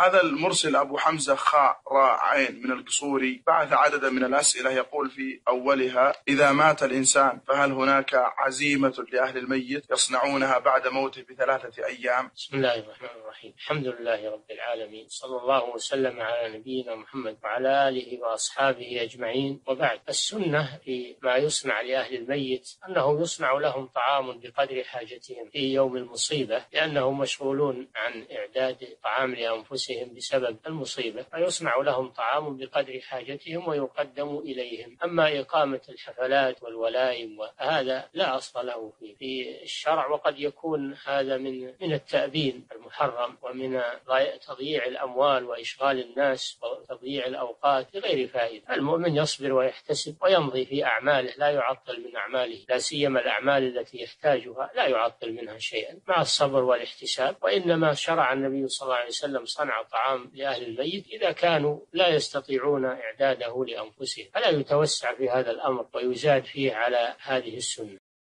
هذا المرسل أبو حمزة خاء راء عين من القصوري بعث عددا من الأسئلة يقول في أولها إذا مات الإنسان فهل هناك عزيمة لأهل الميت يصنعونها بعد موته بثلاثة أيام؟ بسم الله الرحمن الرحيم. الحمد لله رب العالمين. صلى الله وسلم على نبينا محمد وعلى آله وأصحابه أجمعين. وبعد السنة في ما يصنع لأهل الميت أنه يصنع لهم طعام بقدر حاجتهم في يوم المصيبة لأنهم مشغولون عن إعداد طعام لأنفسهم أنفسهم بسبب المصيبة فيصنع لهم طعام بقدر حاجتهم ويقدم إليهم. أما إقامة الحفلات والولائم وهذا لا أصل له في الشرع وقد يكون هذا من من التأبين. المحرم ومن تضييع الأموال وإشغال الناس وتضييع الأوقات بغير فائدة. المؤمن يصبر ويحتسب ويمضي في أعماله لا يعطل من أعماله لا سيما الأعمال التي يحتاجها لا يعطل منها شيئا مع الصبر والاحتساب. وإنما شرع النبي صلى الله عليه وسلم صنع طعام لأهل الميت إذا كانوا لا يستطيعون إعداده لأنفسهم. فلا يتوسع في هذا الأمر ويزاد فيه على هذه السنة.